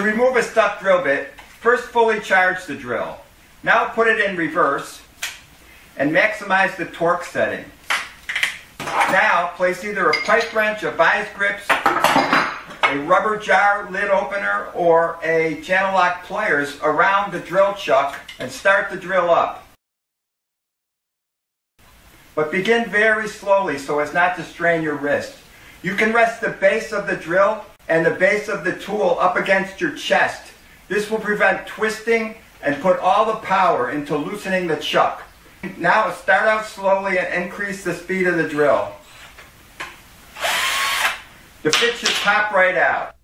To remove a stuck drill bit, first fully charge the drill. Now put it in reverse and maximize the torque setting. Now place either a pipe wrench, a vise grips, a rubber jar lid opener, or a channel lock pliers around the drill chuck and start the drill up. But begin very slowly so as not to strain your wrist. You can rest the base of the drill and the base of the tool up against your chest. This will prevent twisting and put all the power into loosening the chuck. Now start out slowly and increase the speed of the drill. The bit should pop right out.